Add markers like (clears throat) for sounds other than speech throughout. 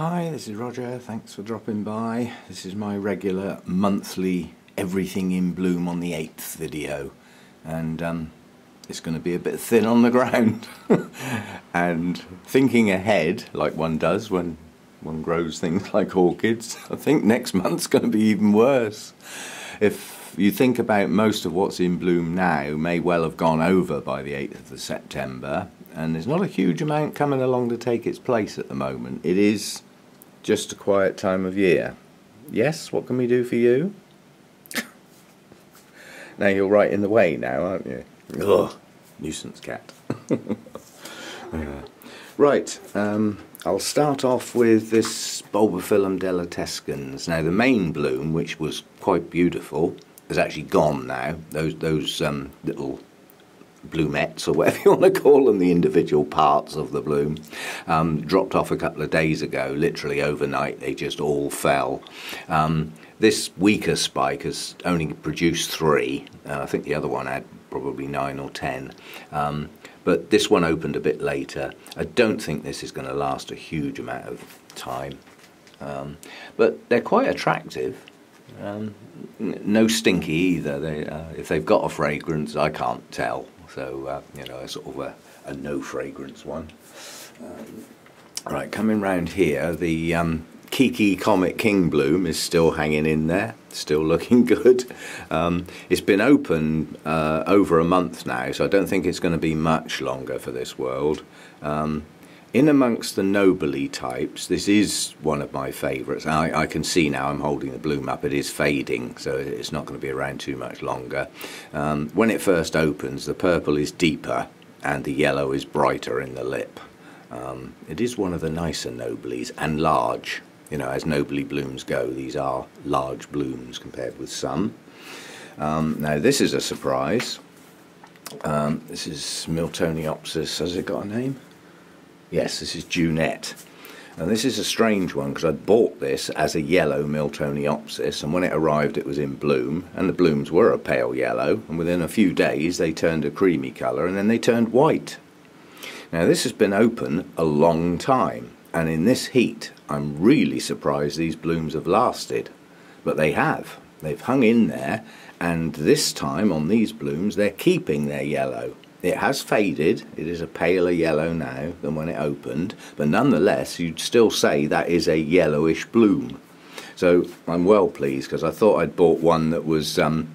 Hi, this is Roger. Thanks for dropping by. This is my regular monthly everything in bloom on the 8th video. And um, it's going to be a bit thin on the ground. (laughs) and thinking ahead, like one does when one grows things (laughs) like orchids, I think next month's going to be even worse. If you think about most of what's in bloom now may well have gone over by the 8th of September and there's not a huge amount coming along to take its place at the moment. It is just a quiet time of year. Yes, what can we do for you? (laughs) now you're right in the way now, aren't you? Ugh, nuisance cat. yeah. (laughs) Right, um, I'll start off with this Bulbophyllum delatescens. Now the main bloom, which was quite beautiful, is actually gone now. Those those um, little bloomettes or whatever (laughs) you want to call them, the individual parts of the bloom, um, dropped off a couple of days ago. Literally overnight, they just all fell. Um, this weaker spike has only produced three. Uh, I think the other one had probably nine or ten. Um, but this one opened a bit later. I don't think this is going to last a huge amount of time. Um, but they're quite attractive. Um, no stinky either. They, uh, if they've got a fragrance, I can't tell. So, uh, you know, a sort of a, a no fragrance one. Um, right, coming round here, the um, Kiki Comet King Bloom is still hanging in there, still (laughs) looking good. Um, it's been open uh, over a month now, so I don't think it's going to be much longer for this world. Um, in amongst the nobile types, this is one of my favourites. I, I, can see now I'm holding the bloom up, it is fading, so it's not going to be around too much longer. Um, when it first opens, the purple is deeper and the yellow is brighter in the lip. Um, it is one of the nicer nobiles and large. You know, as nobile blooms go, these are large blooms compared with some. Um, now, this is a surprise. Um, this is Miltoniopsis. Has it got a name? Yes, this is Junette. And this is a strange one because I'd bought this as a yellow Miltoniopsis and when it arrived it was in bloom and the blooms were a pale yellow and within a few days they turned a creamy colour and then they turned white. Now this has been open a long time and in this heat I'm really surprised these blooms have lasted. But they have. They've hung in there and this time on these blooms they're keeping their yellow it has faded, it is a paler yellow now than when it opened, but nonetheless you'd still say that is a yellowish bloom. So I'm well pleased because I thought I'd bought one that was um,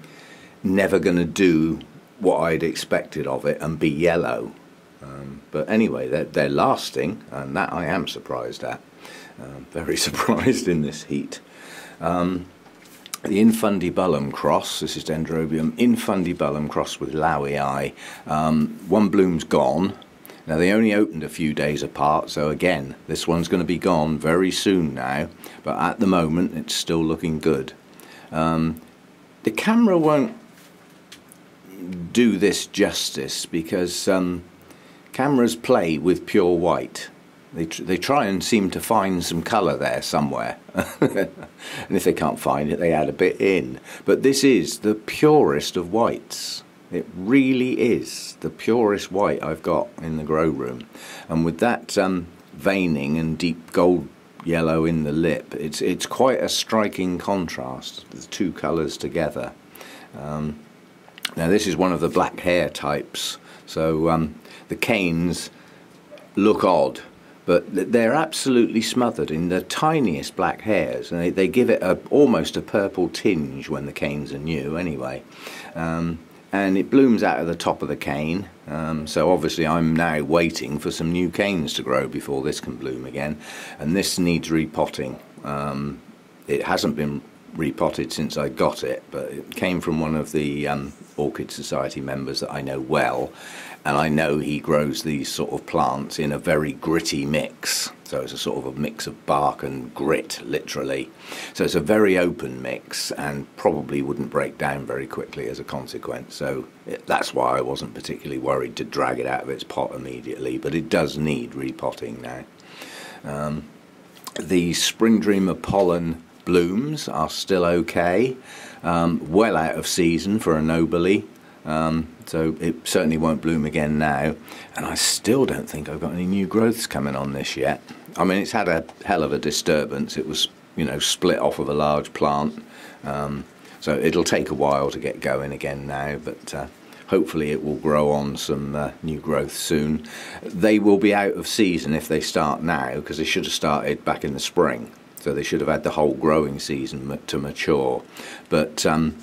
never going to do what I'd expected of it and be yellow. Um, but anyway, they're, they're, lasting, and that I am surprised at. Uh, very (laughs) surprised in this heat. Um, the infundibulum cross, this is Dendrobium infundibulum cross with Lowii. Um, one bloom's gone. Now they only opened a few days apart, so again, this one's going to be gone very soon now, but at the moment it's still looking good. Um, the camera won't do this justice because um, cameras play with pure white. They, tr they try and seem to find some colour there somewhere. (laughs) and if they can't find it, they add a bit in. But this is the purest of whites. It really is the purest white I've got in the grow room. And with that um, veining and deep gold yellow in the lip, it's, it's quite a striking contrast, the two colours together. Um, now this is one of the black hair types, so um, the canes look odd but they're absolutely smothered in the tiniest black hairs, and they, they give it a, almost a purple tinge when the canes are new, anyway. Um, and it blooms out of the top of the cane, um, so obviously I'm now waiting for some new canes to grow before this can bloom again, and this needs repotting. Um, it hasn't been repotted since I got it, but it came from one of the um, Orchid Society members that I know well, and I know he grows these sort of plants in a very gritty mix. So it's a sort of a mix of bark and grit, literally. So it's a very open mix and probably wouldn't break down very quickly as a consequence. So it, that's why I wasn't particularly worried to drag it out of its pot immediately, but it does need repotting now. Um, the Spring Dream Apollon blooms are still okay, um, well out of season for a nobile. Um, so it certainly won't bloom again now. And I still don't think I've got any new growths coming on this yet. I mean, it's had a hell of a disturbance. It was, you know, split off of a large plant. Um, so it'll take a while to get going again now, but uh, hopefully it will grow on some uh, new growth soon. They will be out of season if they start now because they should have started back in the spring. So they should have had the whole growing season to mature. But um,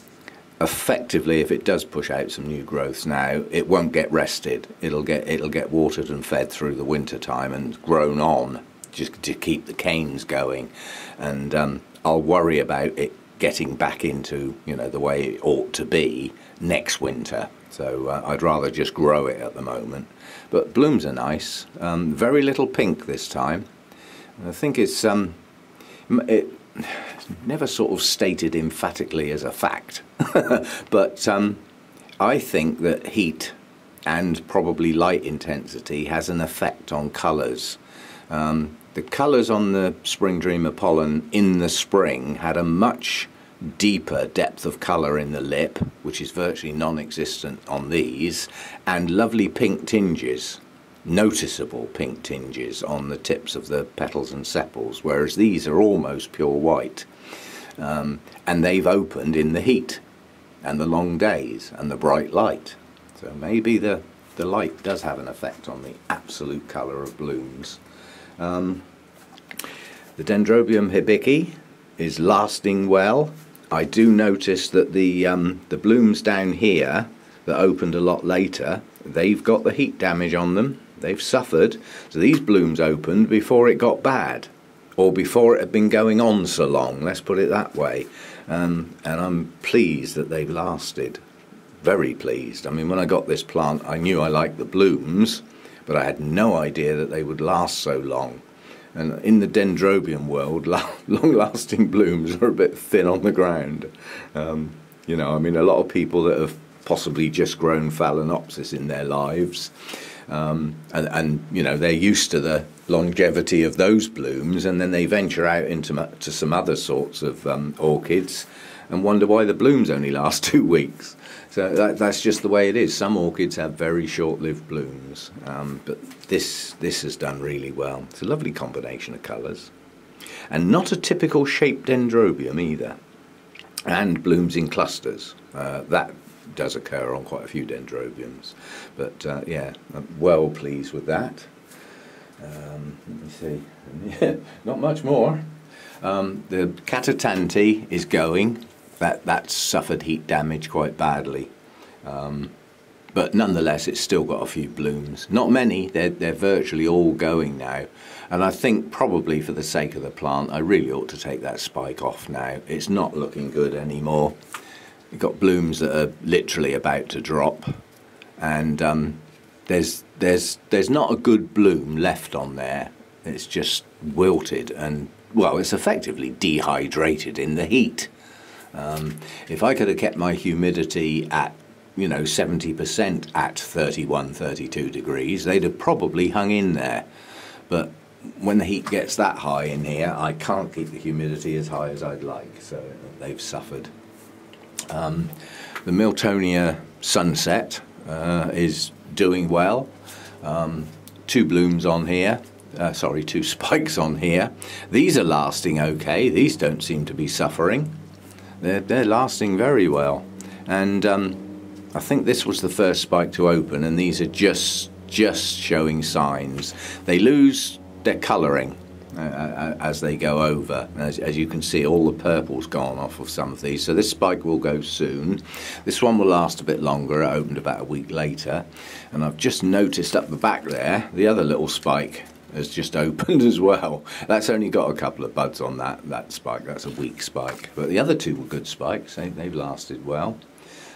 effectively, if it does push out some new growths now, it won't get rested. It'll get it'll get watered and fed through the winter time and grown on just to keep the canes going. And um, I'll worry about it getting back into you know the way it ought to be next winter. So uh, I'd rather just grow it at the moment. But blooms are nice. Um, very little pink this time. I think it's um, it never sort of stated emphatically as a fact, (laughs) but um, I think that heat and probably light intensity has an effect on colours. Um, the colours on the Spring Dream Apollon in the spring had a much deeper depth of colour in the lip, which is virtually non-existent on these, and lovely pink tinges noticeable pink tinges on the tips of the petals and sepals, whereas these are almost pure white. Um, and they've opened in the heat and the long days and the bright light. So maybe the, the light does have an effect on the absolute colour of blooms. Um, the Dendrobium hibiki is lasting well. I do notice that the, um, the blooms down here that opened a lot later, they've got the heat damage on them They've suffered. So these blooms opened before it got bad, or before it had been going on so long. Let's put it that way. Um, and I'm pleased that they've lasted. Very pleased. I mean, when I got this plant, I knew I liked the blooms, but I had no idea that they would last so long. And in the dendrobium world, (laughs) long-lasting blooms are a bit thin on the ground. Um, you know, I mean, a lot of people that have possibly just grown Phalaenopsis in their lives um, and, and, you know they're used to the longevity of those blooms, and then they venture out into to some other sorts of um, orchids, and wonder why the blooms only last (laughs) two weeks. So that, that's just the way it is. Some orchids have very short-lived blooms, um, but this this has done really well. It's a lovely combination of colours, and not a typical shaped dendrobium either, and blooms in clusters. Uh, that does occur on quite a few dendrobiums. But uh, yeah, I'm well pleased with that. Um, let me see. (laughs) Not much more. Um, the Catatanti is going. That that's suffered heat damage quite badly. Um, but nonetheless, it's still got a few blooms. Not many. They're they're virtually all going now. And I think probably for the sake of the plant, I really ought to take that spike off now. It's not looking good anymore. You've got blooms that are literally about to drop, and um, there's there's there's not a good bloom left on there. It's just wilted and well, it's effectively dehydrated in the heat. Um, if I could have kept my humidity at you know 70% at 31 32 degrees they'd have probably hung in there but when the heat gets that high in here I can't keep the humidity as high as I'd like so they've suffered um, the Miltonia Sunset uh, is doing well. Um, two blooms on here. Uh, sorry, two (laughs) spikes on here. These are lasting okay. These don't seem to be suffering. They're, they're lasting very well. And um, I think this was the first spike to open, and these are just just showing signs. They lose their colouring uh, uh, as they go over. As, as, you can see, all the purple's gone off of some of these. So this spike will go soon. This one will last a bit longer. It opened about a week later. And I've just noticed up the back there, the other little spike has just (laughs) opened as well. That's only got a couple of buds on that, that spike. That's a weak spike. But the other two were good spikes. They, they've lasted well.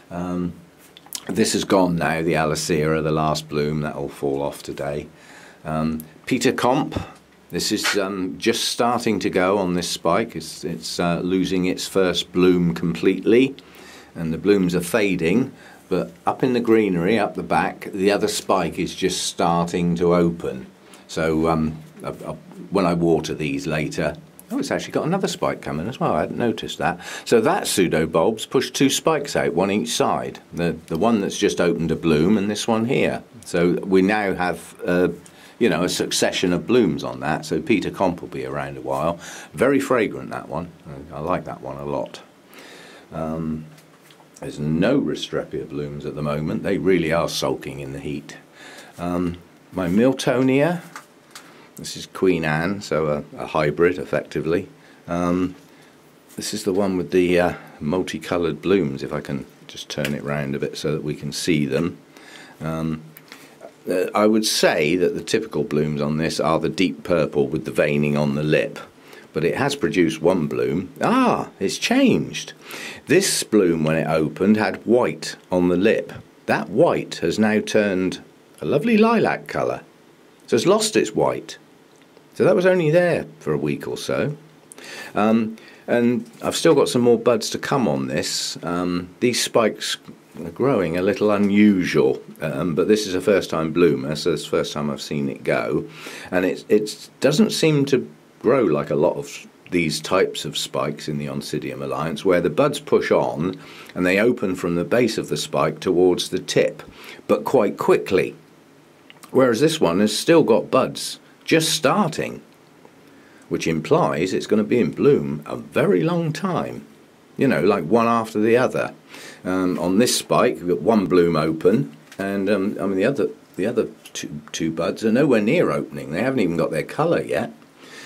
Um, this has gone now, the Aliceara, the last bloom. That'll fall off today. Um, Peter Comp, this is um, just starting to go on this spike. It's, it's uh, losing its first bloom completely, and the blooms are fading. But up in the greenery, up the back, the other spike is just starting to open. So um, I, I, when I water these later, oh, it's actually got another spike coming as well. I hadn't noticed that. So that pseudobulb's pushed two spikes out, one each side. The the one that's just opened a bloom, and this one here. So we now have. Uh, you know, a succession of blooms on that. So Peter Comp will be around a while. Very fragrant that one. I like that one a lot. Um, there's no Restrepia blooms at the moment. They really are sulking in the heat. Um, my Miltonia, this is Queen Anne, so a, a hybrid effectively. Um, this is the one with the uh, multicoloured blooms, if I can just turn it round a bit so that we can see them. Um, uh, I would say that the typical blooms on this are the deep purple with the veining on the lip but it has produced one bloom. Ah, it's changed. This bloom, when it opened, had white on the lip. That white has now turned a lovely lilac colour. So it's lost its white. So that was only there for a week or so. Um, and I've still got some more buds to come on this. Um, these spikes growing a little unusual, um, but this is a first time bloomer, so it's the first time I've seen it go. And it, it doesn't seem to grow like a lot of these types of spikes in the Oncidium alliance, where the buds push on and they open from the base of the spike towards the tip, but quite quickly. Whereas this one has still got buds just starting, which implies it's going to be in bloom a very long time. You know, like one after the other. Um, on this spike, we've got one bloom open, and um, I mean the other the other two, two buds are nowhere near opening. They haven't even got their colour yet.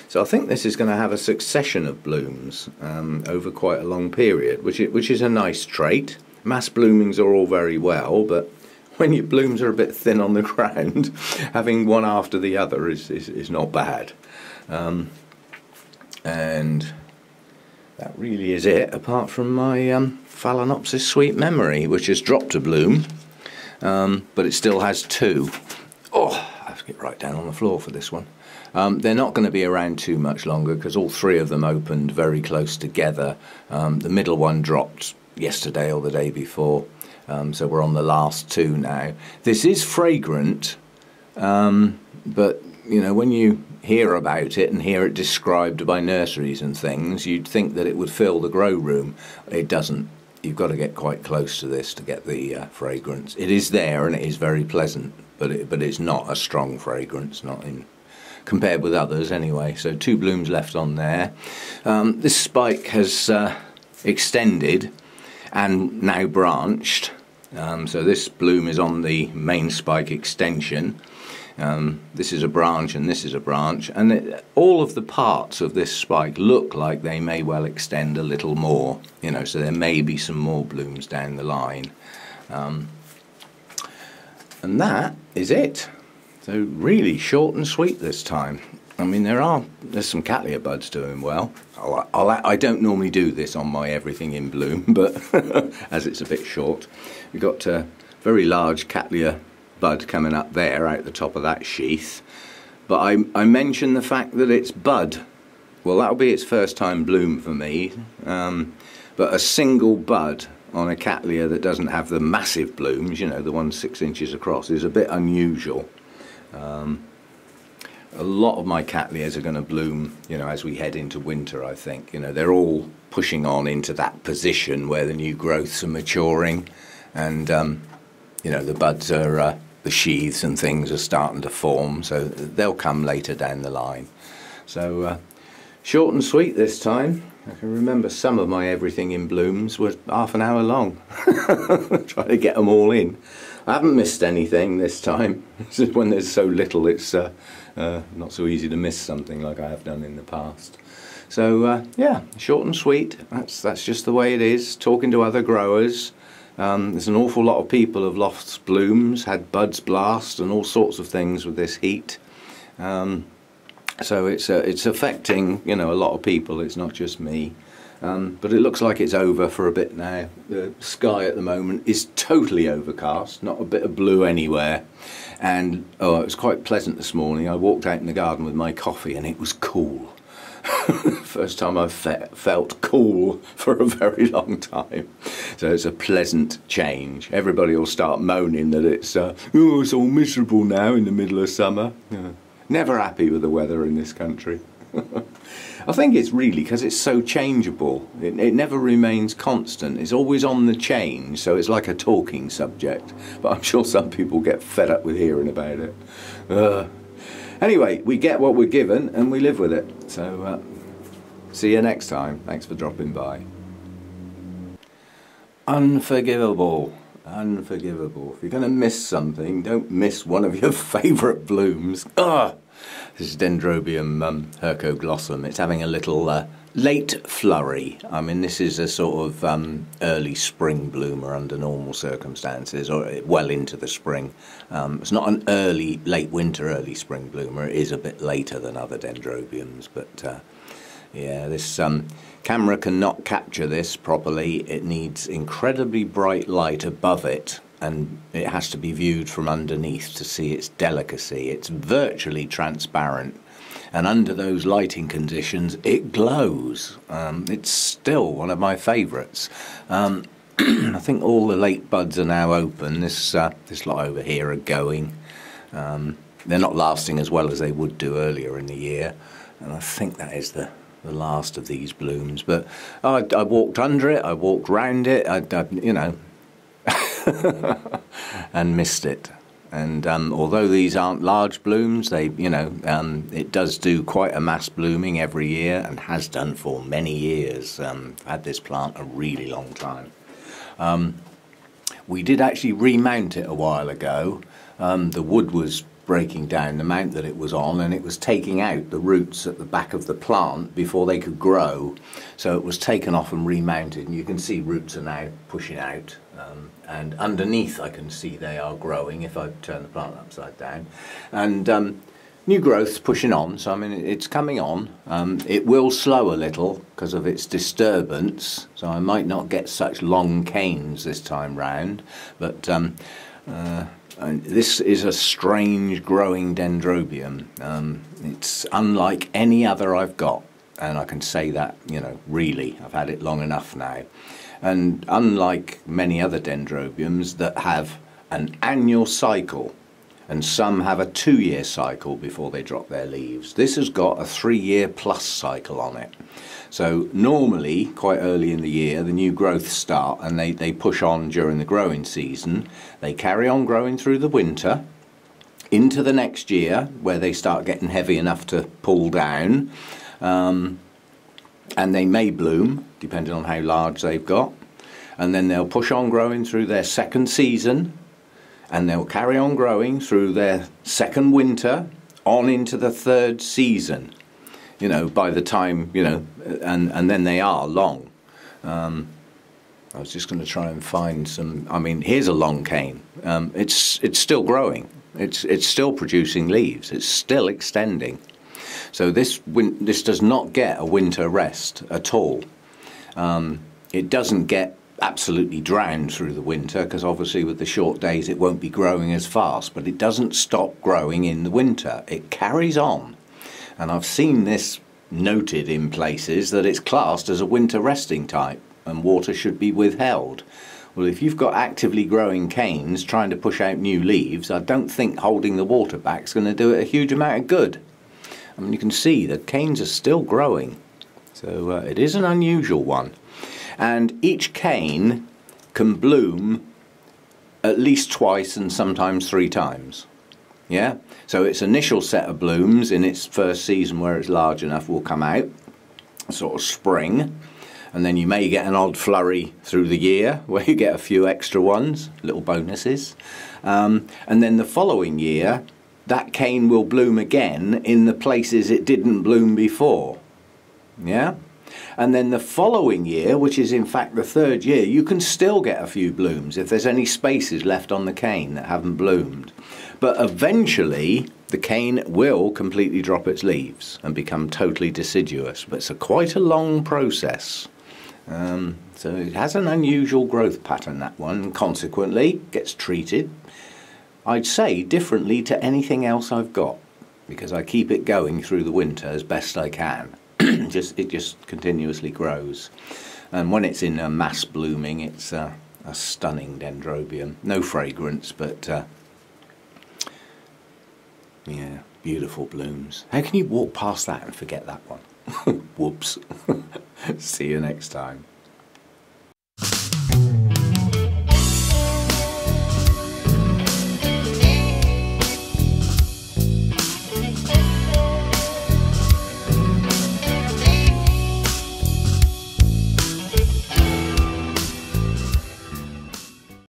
So I think this is going to have a succession of blooms um, over quite a long period, which is, which is a nice trait. Mass bloomings are all very well, but when your blooms are a bit thin on the (laughs) ground, having one after the other is, is, is not bad. Um, and that really is it, apart from my um, Phalaenopsis Sweet Memory, which has dropped a bloom, um, but it still has two. Oh, I have to get right down on the floor for this one. Um, they're not going to be around too much longer because all three of them opened very close together. Um, the middle one dropped yesterday or the day before, um, so we're on the last two now. This is fragrant, um, but you know when you hear about it and hear it described by nurseries and things, you'd think that it would fill the grow room. It doesn't. You've got to get quite close to this to get the uh, fragrance. It is there and it is very pleasant, but it, but it's not a strong fragrance, not in compared with others anyway. So two blooms left on there. Um, this spike has uh, extended and now branched. Um, so this bloom is on the main spike extension. Um, this is a branch and this is a branch and it, all of the parts of this spike look like they may well extend a little more you know so there may be some more blooms down the line um, and that is it so really short and sweet this time. I mean, there are there's some Cattleya buds doing well. I'll, I'll, I do not normally do this on my everything in bloom, (laughs) but (laughs) as it's a bit short, we've got a very large Cattleya bud coming up there out the top of that sheath. But I, I mentioned the fact that it's bud. Well, that'll be its first time bloom for me. Um, but a single bud on a Cattleya that doesn't have the massive blooms, you know, the one six inches across, is a bit unusual. Um, a lot of my cattleyas are going to bloom, you know, as we head into winter. I think, you know, they're all pushing on into that position where the new growths are maturing, and um, you know, the buds are, uh, the sheaths and things are starting to form. So they'll come later down the line. So uh, short and sweet this time. I can remember some of my everything in blooms was half an hour long. (laughs) Trying to get them all in. I haven't missed anything this time. (laughs) when there's so little, it's uh, uh, not so easy to miss something like I have done in the past. So uh, yeah, short and sweet. That's that's just the way it is. Talking to other growers. Um, there's an awful lot of people have lost blooms, had buds blast, and all sorts of things with this heat. Um, so it's uh, it's affecting you know a lot of people. It's not just me. Um, but it looks like it's over for a bit now. The sky at the moment is totally overcast, not a bit of blue anywhere. And oh, it was quite pleasant this morning. I walked out in the garden with my coffee and it was cool. (laughs) First time I've fe felt cool (laughs) for a very long time. So it's a pleasant change. Everybody will start moaning that it's, uh, oh, it's all miserable now in the middle of summer. Yeah. Never happy with the weather in this country. (laughs) I think it's really because it's so changeable. It, it, never remains constant. It's always on the change, so it's like a talking subject. But I'm sure some people get fed up with hearing about it. Uh, anyway, we get what we're given and we live with it. So, uh, see you next time. Thanks for dropping by. Unforgivable. Unforgivable. If you're going to miss something, don't miss one of your (laughs) favourite blooms. Ugh! This is Dendrobium um, hercoglossum. It's having a little uh, late flurry. I mean, this is a sort of um, early spring bloomer under normal circumstances, or well into the spring. Um, it's not an early, late winter, early spring bloomer. It is a bit later than other dendrobiums, but uh, yeah, this um, camera cannot capture this properly. It needs incredibly bright light above it and it has to be viewed from underneath to see its delicacy. It's virtually transparent and under those lighting conditions it glows. Um, it's still one of my favourites. Um, (clears throat) I think all the late buds are now open. This uh, this lot over here are going. Um, they're not lasting as well as they would do earlier in the year, and I think that is the the last of these blooms. But I, I walked under it, I walked round it, I, I you know, (laughs) and missed it. And um, although these aren't large blooms, they, you know, um, it does do quite a mass blooming every year and has done for many years. Um, I've had this plant a really long time. Um, we did actually remount it a while ago. Um, the wood was breaking down the mount that it was on and it was taking out the roots at the back of the plant before they could grow. So it was taken off and remounted and you can see roots are now pushing out um, and underneath I can see they are growing if I turn the plant upside down. And um, new growth's pushing on, so I mean it's coming on. Um, it will slow a little because of its disturbance, so I might not get such long canes this time round, but um, uh, this is a strange growing dendrobium. Um, it's unlike any other I've got, and I can say that, you know, really, I've had it long enough now. And unlike many other dendrobiums that have an annual cycle, and some have a two year cycle before they drop their leaves, this has got a three year plus cycle on it. So normally, quite early in the year, the new growths start and they, they push on during the growing season. They carry on growing through the winter into the next year where they start getting heavy enough to pull down. Um, and they may bloom depending on how large they've got. And then they'll push on growing through their second season and they'll carry on growing through their second winter on into the third season you know, by the time, you know, and, and then they are long. Um, I was just going to try and find some. I mean, here's a long cane. Um, it's it's still growing. It's it's still producing leaves. It's still extending. So this win- this does not get a winter rest at all. Um, it doesn't get absolutely drowned through the winter because obviously with the short days it won't be growing as fast. But it doesn't stop growing in the winter. It carries on and I've seen this noted in places that it's classed as a winter resting type and water should be withheld. Well, if you've got actively growing canes trying to push out new leaves, I don't think holding the water back is going to do it a huge amount of good. I mean, you can see the canes are still growing, so uh, it is an unusual one. And each cane can bloom at least twice and sometimes three times. Yeah, so its initial set of blooms in its first season where it's large enough will come out, sort of spring, and then you may get an odd flurry through the year (laughs) where you get a few extra ones, little bonuses, um, and then the following year that cane will bloom again in the places it didn't bloom before. Yeah? And then the following year, which is in fact the third year, you can still get a few blooms if there's any spaces left on the cane that haven't bloomed. But eventually, the cane will completely drop its leaves and become totally deciduous. But it's a quite a long process. Um, so it has an unusual growth pattern, that one. Consequently, gets treated, I'd say, differently to anything else I've got because I keep it going through the winter as best I can. (clears throat) just It just continuously grows. And when it's in a mass blooming, it's a stunning dendrobium. No fragrance, but uh, yeah, beautiful blooms. How can you walk past that and forget that one? (laughs) Whoops. (laughs) See you next time.